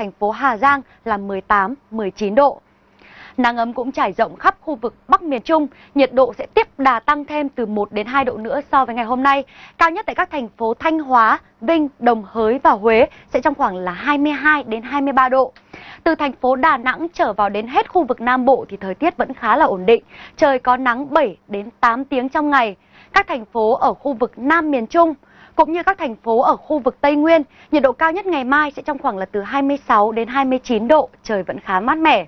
thành phố Hà Giang là 18-19 độ. Nắng ấm cũng trải rộng khắp khu vực Bắc miền Trung, nhiệt độ sẽ tiếp đà tăng thêm từ 1 đến 2 độ nữa so với ngày hôm nay. Cao nhất tại các thành phố Thanh Hóa, Vinh, Đồng Hới và Huế sẽ trong khoảng là 22 đến 23 độ. Từ thành phố Đà Nẵng trở vào đến hết khu vực Nam Bộ thì thời tiết vẫn khá là ổn định, trời có nắng 7 đến 8 tiếng trong ngày. Các thành phố ở khu vực Nam miền Trung cũng như các thành phố ở khu vực Tây Nguyên, nhiệt độ cao nhất ngày mai sẽ trong khoảng là từ 26 đến 29 độ, trời vẫn khá mát mẻ.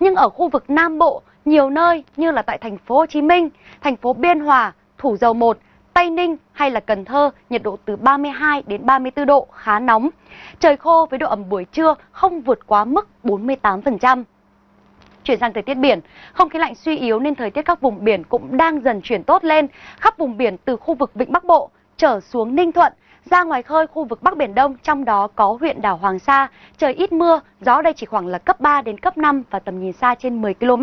Nhưng ở khu vực Nam Bộ, nhiều nơi như là tại thành phố Hồ Chí Minh, thành phố Biên Hòa, Thủ Dầu Một, Tây Ninh hay là Cần Thơ, nhiệt độ từ 32 đến 34 độ, khá nóng. Trời khô với độ ẩm buổi trưa không vượt quá mức 48%. Chuyển sang thời tiết biển, không khí lạnh suy yếu nên thời tiết các vùng biển cũng đang dần chuyển tốt lên. Khắp vùng biển từ khu vực Vịnh Bắc Bộ trở xuống Ninh Thuận, ra ngoài khơi khu vực Bắc Biển Đông, trong đó có huyện đảo Hoàng Sa, trời ít mưa, gió đây chỉ khoảng là cấp 3 đến cấp 5 và tầm nhìn xa trên 10 km.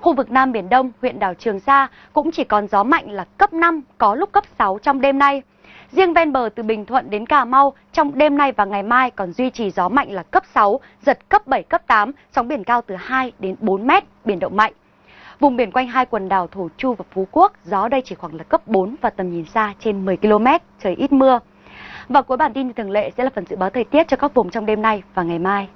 Khu vực Nam Biển Đông, huyện đảo Trường Sa cũng chỉ còn gió mạnh là cấp 5, có lúc cấp 6 trong đêm nay. Riêng ven bờ từ Bình Thuận đến Cà Mau, trong đêm nay và ngày mai còn duy trì gió mạnh là cấp 6, giật cấp 7, cấp 8, sóng biển cao từ 2 đến 4 mét, biển động mạnh. Vùng biển quanh hai quần đảo Thổ Chu và Phú Quốc, gió đây chỉ khoảng là cấp 4 và tầm nhìn xa trên 10 km, trời ít mưa. Và cuối bản tin như thường lệ sẽ là phần dự báo thời tiết cho các vùng trong đêm nay và ngày mai.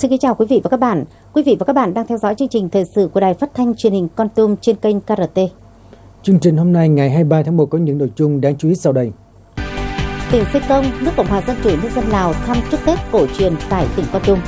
Xin kính chào quý vị và các bạn. Quý vị và các bạn đang theo dõi chương trình thời sự của Đài Phát thanh Truyền hình Con Tum trên kênh KRT. Chương trình hôm nay ngày 23 tháng 1 có những nội dung đáng chú ý sau đây. Tỉnh Sê Công, nước Cộng hòa Dân chủ Nhân dân Lào thăm chúc Tết cổ truyền tại tỉnh Con Tum.